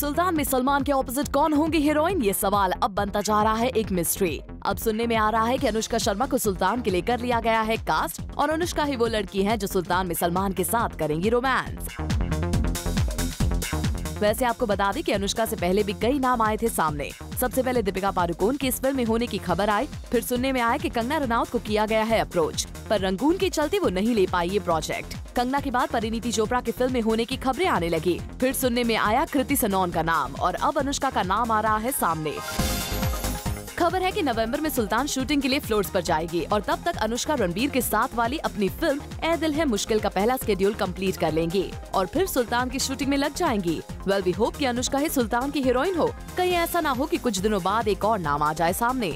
सुल्तान में सलमान के ऑपोजिट कौन होंगी हीरोइन ये सवाल अब बनता जा रहा है एक मिस्ट्री अब सुनने में आ रहा है कि अनुष्का शर्मा को सुल्तान के लिए कर लिया गया है कास्ट और अनुष्का ही वो लड़की है जो सुल्तान में सलमान के साथ करेंगी रोमांस वैसे आपको बता दें कि अनुष्का से पहले भी कई नाम आए थे सामने. सबसे पहले दीपिका पादुकोण की इस फ़िल्म में होने की खबर आई, फिर सुनने में आया कि कंगना रनौत को किया गया है अप्रोच पर रंगून के चलते वो नहीं ले पाई ये प्रोजेक्ट कंगना के बाद परिणीति चोपड़ा की फ़िल्म में होने की खबरें आने लगी. फिर सुनने में आया कृति सनौन का नाम और अब अनुष्का का नाम आ रहा है सामने. खबर है कि नवंबर में सुल्तान शूटिंग के लिए फ्लोर्स पर जाएगी और तब तक अनुष्का रणबीर के साथ वाली अपनी फ़िल्म ए दिल है मुश्किल का पहला स्केड्यूल कंप्लीट कर लेंगी और फिर सुल्तान की शूटिंग में लग जाएँगी. वेल वी होप कि अनुष्का ही सुल्तान की हीरोइन हो. कहीं ऐसा ना हो कि कुछ दिनों बाद एक और नाम आ जाए सामने.